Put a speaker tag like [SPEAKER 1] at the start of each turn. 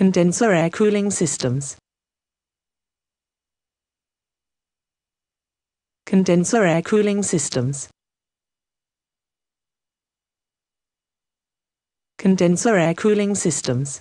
[SPEAKER 1] Condenser air cooling systems. Condenser air cooling systems. Condenser air cooling systems.